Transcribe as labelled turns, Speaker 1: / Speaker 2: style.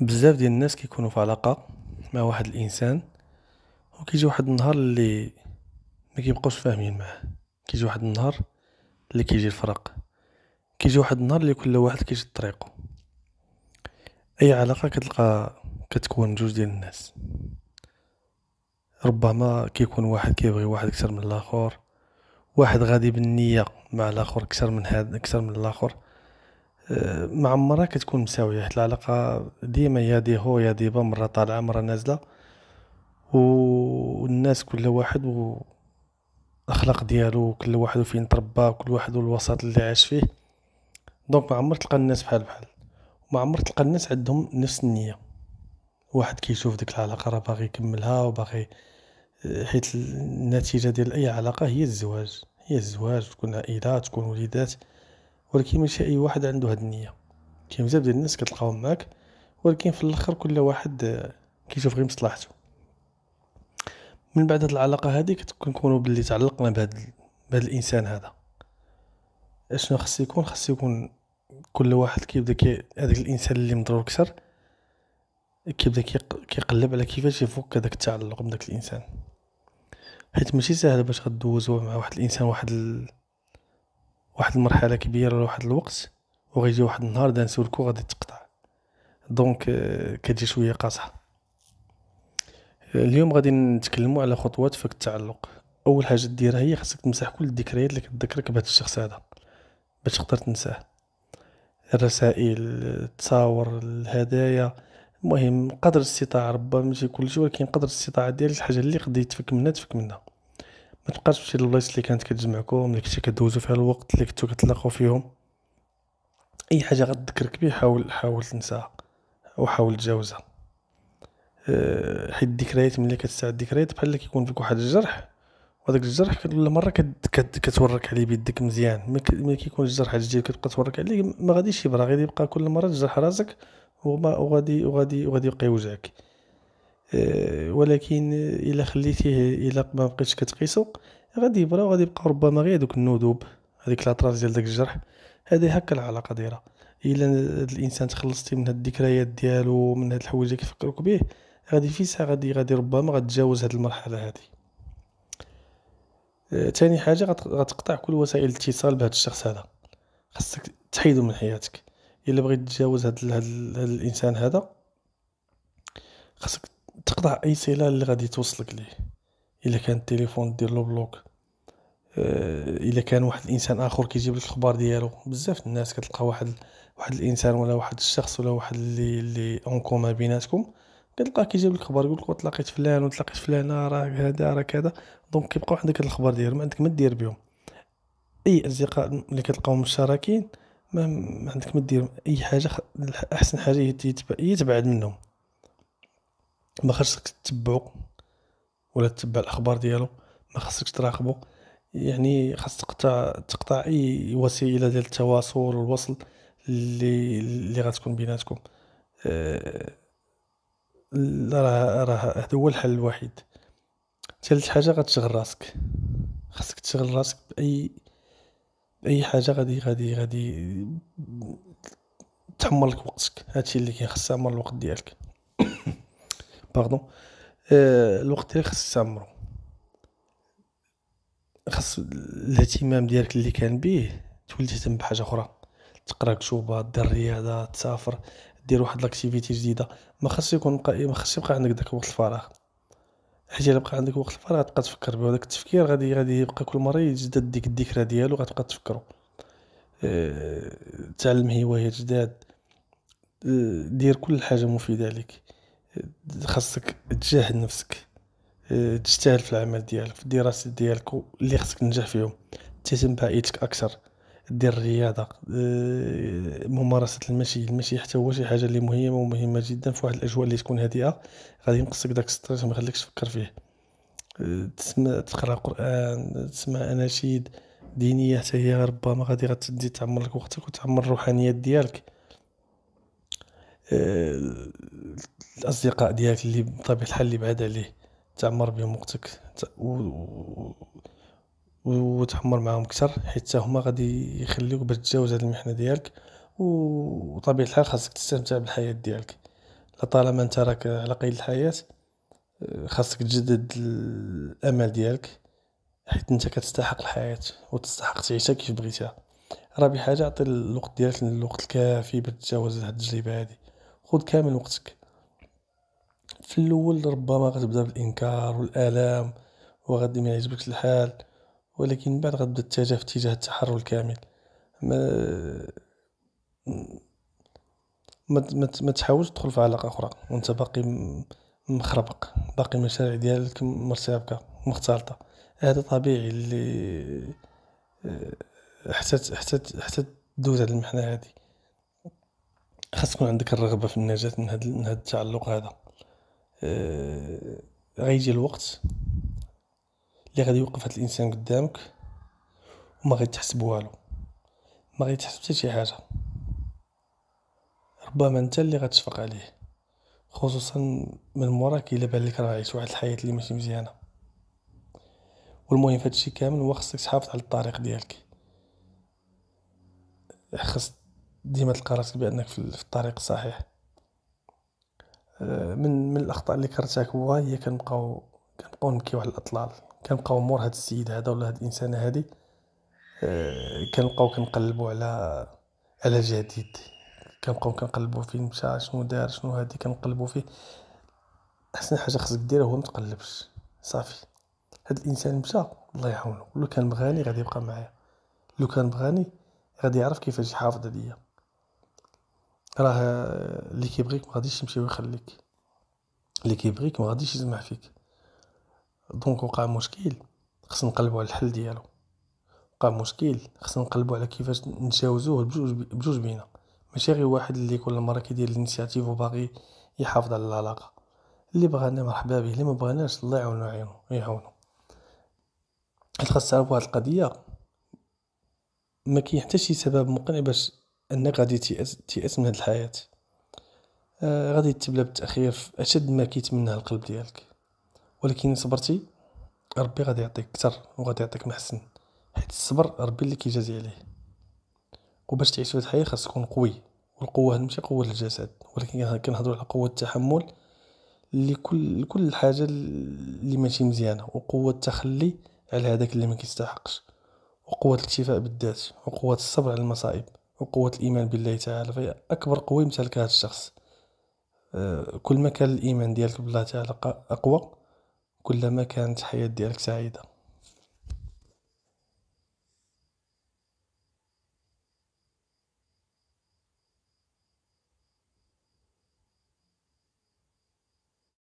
Speaker 1: بزاف ديال الناس كيكونوا في علاقة مع واحد الإنسان وكيجي واحد النهار اللي ما كيبقاوش فاهمين معاه. كيجي واحد النهار اللي كيجي الفرق. كيجي واحد النهار اللي كل واحد كيشد طريقو. أي علاقة كتلقى كتكون جوج ديال الناس. ربما كيكون واحد كيبغي واحد أكثر من الآخر واحد غادي بالنية مع الآخر أكثر من هاد أكثر من الآخر. ما عمرها كتكون مساوية حيت العلاقة. ديما يا دي أو يا دي با مرة طالعة مرة نازلة. والناس كل واحد و الاخلاق ديالو كل واحد فين تربى كل واحد والوسط اللي عاش فيه. donc ما عمر تلقى الناس بحال بحال. وما عمر تلقى الناس عندهم نفس النية. واحد كيشوف ديك العلاقة راه باغي يكملها وباغي حيت النتيجة ديال أي علاقة هي الزواج. هي الزواج تكون عائلة تكون وليدات. ولكن ماشي أي واحد عنده هاد النية. كاين بزاف ديال الناس كتلقاهم معاك ولكن في الآخر كل واحد كيشوف غير مصلحته. من بعد هاد العلاقة هادي كنكونو بلي تعلقنا بهاد بهاد الإنسان هذا. أشنو خص يكون؟ خص يكون كل واحد كيبدا كي هداك الإنسان اللي مضرور كتر كيبدا كيقلب على كيفاش يفك هداك التعلق بداك الإنسان. حيت ماشي ساهله باش غدوزو مع واحد الإنسان واحد ال... واحد المرحلة كبيرة ولا واحد الوقت وغيجي واحد النهار دا نسولكو غادي تقطع. دونك آه، كتجي شوية قاصحة. اليوم غادي نتكلموا على خطوات فك التعلق. أول حاجة ديرها هي خاصك تمسح كل الذكريات اللي كتذكرك بهذا الشخص هذا باش تقدر تنساه. الرسائل التصاور الهدايا. المهم قدر الاستطاعة ربما ماشي كلشي ولكن قدر الاستطاعة ديالك الحاجة اللي قدرتي تفك منها تفك منها. ما تبقاش تمشي للبلايص اللي كانت كتجمعكم اللي كنتي كدوزو فيها الوقت اللي كنتو كتلاقاو فيهم. أي حاجة غتذكرك بيه حاول حاول تنساها وحاول تجاوزها. أه حيت الذكريات ملي كتستعد الذكريات بحال كيكون فيك واحد الجرح وهداك الجرح كل مرة كتورك عليه بيدك مزيان. ملي كيكون الجرح ديالك كتبقى تورك عليه ما غاديش يبرى غادي يبقى كل مرة تجرح راسك وغادي وغادي وغادي يبقى يوجعك ولكن إلا خليتيه إلا ما بقيتش كتقيسو غادي يبرى وغادي يبقى ربما غير دوك الندوب هذيك لاطراس ديال داك الجرح هذه هكا العلاقة دايرة. إلا الإنسان تخلصتي من هاد الذكريات ديالو من هاد الحوايج اللي كيفكروك به غادي في ساعة غادي غادي ربما غتجاوز هاد المرحلة هادي. أه تاني حاجة غتقطع كل وسائل الاتصال بهاد الشخص هذا. خاصك تحيدو من حياتك. إلا بغيت تجاوز هاد, هاد, هاد الإنسان هذا خاصك تقطع أي صله اللي غادي توصلك ليه. إلا كان التليفون دير له bloc. آه، إلا كان واحد الإنسان آخر كيجيب لك الاخبار ديالو. بزاف الناس كتلقى واحد واحد الإنسان ولا واحد الشخص ولا واحد اللي اللي en commun بيناتكم كتلقاه كيجيب لك الاخبار يقول لك تلاقيت فلان وتلاقيت فلانة راه هذا راه كذا. donc كيبقاو عندك الاخبار ديالهم ما عندك ما دير بهم. أي أصدقاء اللي كتلقاهم مشتركين ما, عندك ما دير أي حاجة أحسن حاجة هي تبعد منهم. ما خاصك تتبعو ولا تتبع الأخبار ديالو ما خاصكش تراقبو. يعني خاص تقطع تقطع أي وسيلة ديال التواصل والوصل اللي اللي غتكون بيناتكم. أه راه راه هذا هو الحل الوحيد. ثالث حاجة غتشغل راسك. خاصك تشغل راسك بأي اي حاجة غادي غادي غادي تعمر لك وقتك. هادشي اللي كاين خاص تعمر الوقت ديالك. pardon آه الوقت ديالك خاص تعمرو خاص الاهتمام ديالك اللي كان بيه تولي تهتم بحاجة أخرى. تقرا كتوبة دير الرياضه تسافر دير واحد l'activité جديدة. ما خاص يكون ما خاص يبقى عندك داك الوقت الفراغ. حيت إلا بقى عندك وقت الفراغ غتبقى تفكر به وداك التفكير غادي غادي يبقى كل مرة يجدد ديك الذكرى ديالو غتبقى تفكرو. أه تعلم هوايات جداد. أه دير كل حاجة مفيدة أه خاصك تجاهد نفسك أه تجتهد في العمل ديالك في الدراسة ديالك اللي خاصك تنجح فيهم. تهتم بعائلتك أكثر دير الرياضه آه، ممارسة المشي. المشي حتى هو شي حاجة اللي مهمة ومهمة جدا في واحد الأجواء اللي تكون هادئة غادي ينقصك داك ستريس وما يخليكش تفكر فيه. آه، تسمع تقرأ قرآن تسمع أناشيد دينية حتى هي ربما غادي غتزيد تعمر لك وقتك وتعمر الروحانيات ديالك. آه، الأصدقاء ديالك اللي بطبيعة الحال اللي بعاد عليه تعمر بهم وقتك وتحمر معاهم أكثر حيت هما غادي يخليوك باش تجاوز هاد المحنة ديالك وطبيعة الحال خاصك تستمتع بالحياة ديالك. لطالما أنت راك على قيد الحياة خاصك تجدد الأمل ديالك حيت أنت كتستحق الحياة وتستحق تعيشها كيف بغيتها. رابع حاجة عطي الوقت ديالك الوقت الكافي باش تتجاوز هاد التجربة هادي. خذ كامل وقتك. في الأول ربما غتبدا بالإنكار والآلام وغادي ما يعجبكش الحال ولكن من بعد غتبدا تتجه في اتجاه التحرر الكامل. ما ما تحاولش تدخل في علاقة أخرى وأنت باقي مخربق باقي المشاعر ديالك مرتبكة مختلطة. هذا طبيعي اللي حتى حتى حتى دوز هاد المحنة هادي خاص تكون عندك الرغبة في النجاة من من هاد التعلق هذا. غيجي الوقت اللي غادي يوقف هاد الإنسان قدامك وما غادي تحس بوالو ما غادي تحس بتا شي حاجة. ربما انت اللي غتشفق عليه خصوصا من موراك إلا بان راه عايش واحد الحياة اللي ماشي مزيانة. والمهم فهادشي كامل هو خصك تحافظ على الطريق ديالك. خاص ديما تلقى راسك بأنك في الطريق الصحيح. من من الأخطاء اللي كنرتكبوها هي كنبقاو كنبقاو نبكيو على الأطلال. كنبقاو مور هاد السيد هذا ولا هاد الإنسانة هادي. كنبقاو كنقلبو على على جديد. كنبقاو كنقلبو فين مشى شنو دار شنو هادي كنقلبو فيه. أحسن حاجة خصك ديرها هو متقلبش صافي. هاد الإنسان مشى الله يعاونو لو كان بغاني غادي يبقى معايا. لو كان بغاني غادي يعرف كيفاش يحافظ عليا. راه اللي كيبغيك ما غاديش يمشي ويخليك. اللي كيبغيك ما غاديش يسمع فيك. donc وقع مشكل. خصنا نقلبو على الحل ديالو. وقع مشكل. خصنا نقلبو على كيفاش نتجاوزوه بجوج بجوج بينا. ماشي غير واحد اللي كل مرة كيدير ال initiative وباغي يحافظ على العلاقة. اللي بغانا مرحبا به. اللي ما بغاناش الله يعاونو يعاونو يعاونو. حيت خاص تعرف واحد القضية. ما كاين حتى شي سبب مقنع باش انك غادي تيأس تيأس من هاد الحياة. آه غادي تبلا بالتأخير في أشد ما كيتمناه القلب ديالك. ولكن صبرتي ربي غادي يعطيك كتر وغادي يعطيك محسن. حيت الصبر ربي اللي كيجازي عليه. وباش تعيش في الحياة خاص تكون قوي والقوة هاد ماشي قوة الجسد. ولكن كنهضرو على قوة التحمل لكل كل حاجة اللي ماشي مزيانة وقوة التخلي على هداك اللي ما كيستحقش وقوة الاكتفاء بالذات وقوة الصبر على المصائب. وقوة الإيمان بالله تعالى فهي أكبر قوة يمتلكها الشخص. كل ما كان الإيمان ديالك بالله تعالى أقوى كلما كانت الحياة ديالك سعيدة.